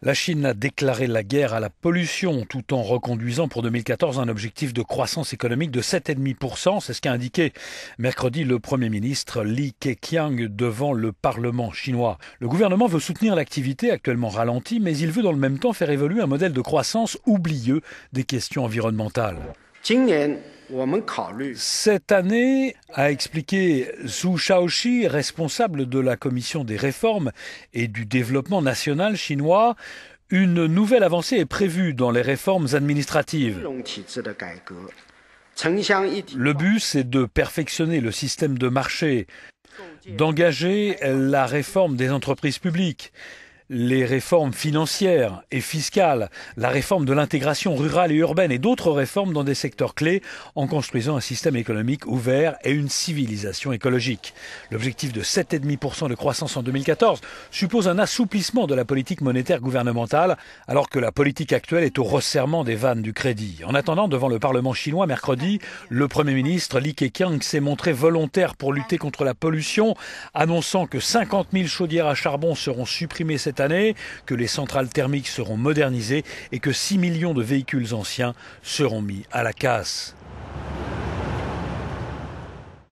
La Chine a déclaré la guerre à la pollution tout en reconduisant pour 2014 un objectif de croissance économique de 7,5%. C'est ce qu'a indiqué mercredi le Premier ministre Li Keqiang devant le Parlement chinois. Le gouvernement veut soutenir l'activité actuellement ralentie, mais il veut dans le même temps faire évoluer un modèle de croissance oublieux des questions environnementales. Cette année, a expliqué Zhu Shaoxi, responsable de la commission des réformes et du développement national chinois, une nouvelle avancée est prévue dans les réformes administratives. Le but, c'est de perfectionner le système de marché, d'engager la réforme des entreprises publiques, les réformes financières et fiscales, la réforme de l'intégration rurale et urbaine et d'autres réformes dans des secteurs clés en construisant un système économique ouvert et une civilisation écologique. L'objectif de 7,5% de croissance en 2014 suppose un assouplissement de la politique monétaire gouvernementale alors que la politique actuelle est au resserrement des vannes du crédit. En attendant, devant le Parlement chinois mercredi, le Premier ministre Li Keqiang s'est montré volontaire pour lutter contre la pollution, annonçant que 50 000 chaudières à charbon seront supprimées cette année, que les centrales thermiques seront modernisées et que 6 millions de véhicules anciens seront mis à la casse.